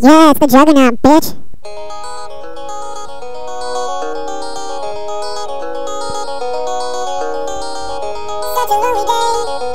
Yeah, it's the Juggernaut, bitch. Such a day.